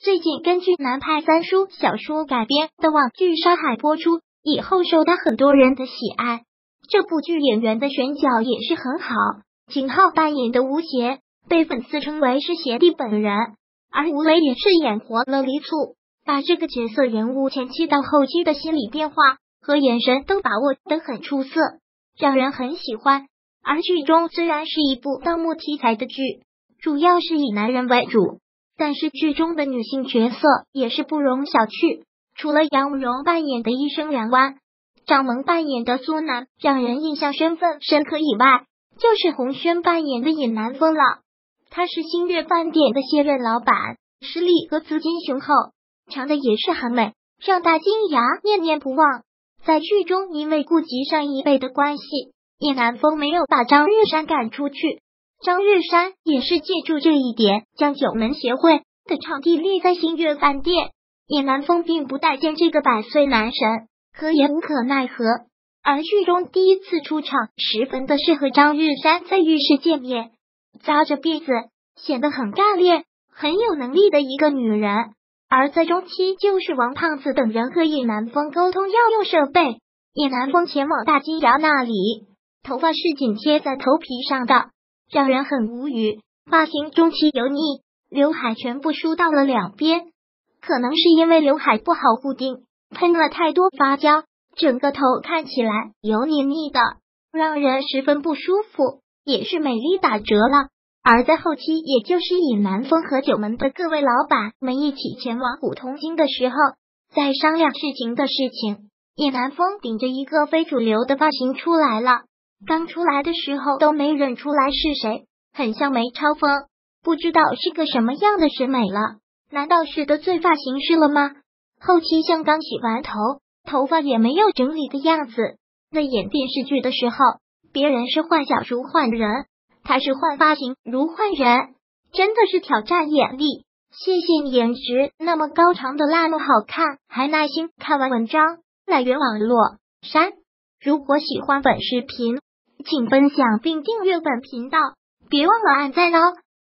最近根据南派三叔小说改编的网剧《山海》播出以后，受到很多人的喜爱。这部剧演员的选角也是很好，秦昊扮演的吴邪被粉丝称为是邪帝本人，而吴磊也是演活了李楚，把这个角色人物前期到后期的心理变化和眼神都把握的很出色，让人很喜欢。而剧中虽然是一部盗墓题材的剧，主要是以男人为主。但是剧中的女性角色也是不容小觑，除了杨蓉扮演的医生梁湾，张萌扮演的苏南让人印象身份深刻以外，就是洪轩扮演的尹南风了。他是星月饭店的现任老板，实力和资金雄厚，长得也是很美，让大金牙念念不忘。在剧中，因为顾及上一辈的关系，尹南风没有把张玉山赶出去。张日山也是借助这一点，将九门协会的场地列在星月饭店。叶南风并不待见这个百岁男神，可也无可奈何。而剧中第一次出场，十分的适合张日山在浴室见面，扎着辫子，显得很干练、很有能力的一个女人。而在中期，就是王胖子等人和叶南风沟通要用设备，叶南风前往大金牙那里，头发是紧贴在头皮上的。让人很无语，发型中期油腻，刘海全部梳到了两边，可能是因为刘海不好固定，喷了太多发胶，整个头看起来油腻腻的，让人十分不舒服，也是美丽打折了。而在后期，也就是以南风和九门的各位老板们一起前往古通京的时候，在商量事情的事情，叶南风顶着一个非主流的发型出来了。刚出来的时候都没认出来是谁，很像梅超风，不知道是个什么样的审美了。难道是得罪发型师了吗？后期像刚洗完头，头发也没有整理的样子。在演电视剧的时候，别人是换小如换人，他是换发型如换人，真的是挑战眼力。谢谢你颜值那么高，长的那么好看，还耐心看完文章。来源网络删。如果喜欢本视频。请分享并订阅本频道，别忘了按赞哦！